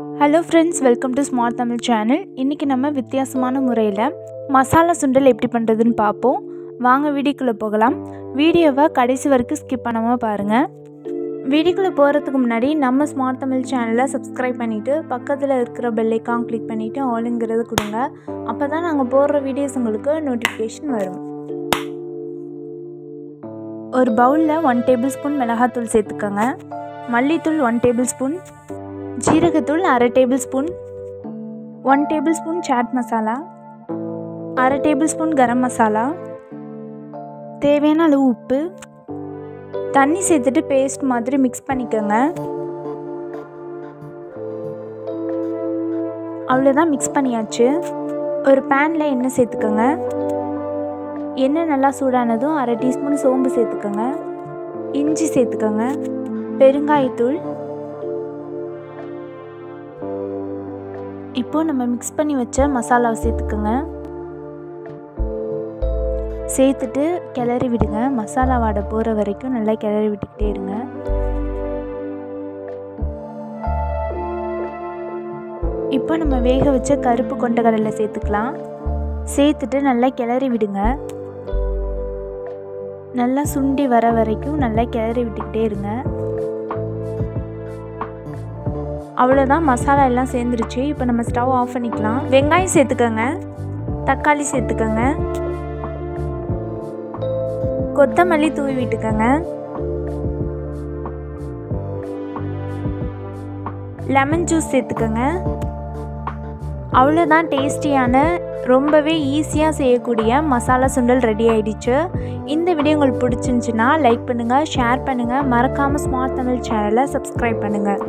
Hello friends welcome to smart Tamil channel இன்றைக்கி நம்ம வித்தியாசமான முறையில் மசாலா சுண்டல் எப்படி பண்ணுறதுன்னு பார்ப்போம். வாங்க வீடியோக்குள்ளே போகலாம். வீடியோவை கடைசி வரைக்கும் ஸ்கிப் பண்ணாமல் பாருங்கள் வீடியோக்குள்ளே போகிறதுக்கு முன்னாடி நம்ம ஸ்மார்ட் தமிழ் சேனலை சப்ஸ்கிரைப் பண்ணிவிட்டு பக்கத்தில் இருக்கிற பெல்லைக்கான் கிளிக் பண்ணிவிட்டு ஆளுங்கிறது கொடுங்க. அப்போ தான் நாங்கள் போடுற வீடியோஸ் உங்களுக்கு நோட்டிஃபிகேஷன் வரும். ஒரு பவுலில் ஒன் டேபிள் ஸ்பூன் மிளகாத்தூள் சேர்த்துக்கோங்க. மல்லித்தூள் ஒன் டேபிள் ஸ்பூன் ஜீரகத்தூள் அரை tablespoon. One tablespoon chaat masala. அரை டேபிள் ஸ்பூன் கரம் மசாலா. தேவையான அளவு உப்பு. தண்ணி சேர்த்துட்டு பேஸ்ட் மாதிரி மிக்ஸ் பண்ணிக்கோங்க. அவ்வளோதான் மிக்ஸ் பண்ணியாச்சு. ஒரு பேனில் எண்ணெய் சேர்த்துக்கோங்க. எண்ணெய் நல்லா சூடானதும் அரை டீஸ்பூன் சோம்பு சேர்த்துக்கோங்க. இஞ்சி சேர்த்துக்கோங்க. பெருங்காயத்தூள். இப்போது நம்ம மிக்ஸ் பண்ணி வச்ச மசாலாவை சேர்த்துக்கோங்க. சேர்த்துட்டு கிளறி விடுங்க. மசாலா வாடை போகிற வரைக்கும் நல்லா கிளறி விட்டுக்கிட்டே இருங்க. இப்போ நம்ம வேக வச்ச கருப்பு கொண்ட கடலை சேர்த்துக்கலாம். சேர்த்துட்டு நல்லா கிளறி விடுங்க. நல்லா சுண்டி வர வரைக்கும் நல்லா கிளறி விட்டுக்கிட்டே இருங்க. அவ்வளோதான் மசாலா எல்லாம் சேர்ந்துருச்சு. இப்போ நம்ம ஸ்டவ் ஆஃப் பண்ணிக்கலாம். வெங்காயம் சேர்த்துக்கோங்க. தக்காளி சேர்த்துக்கோங்க. கொத்தமல்லி தூவி விட்டுக்கோங்க. லெமன் ஜூஸ் சேர்த்துக்கோங்க. அவ்வளோதான் டேஸ்டியான ரொம்பவே ஈஸியாக செய்யக்கூடிய மசாலா சுண்டல் ரெடி ஆகிடுச்சு இந்த வீடியோ உங்களுக்கு பிடிச்சிருந்துச்சுன்னா லைக் பண்ணுங்கள் ஷேர் பண்ணுங்கள் மறக்காமல் ஸ்மார்ட் தமிழ் சேனலை சப்ஸ்கிரைப் பண்ணுங்கள்